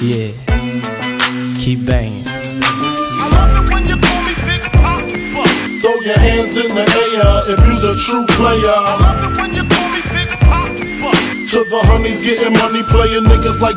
Yeah. Keep banging. I love it when you call me Big Papa. Throw your hands in the air if you's a true player. I love it when you call me Big Papa. To the honeys getting money, playing niggas like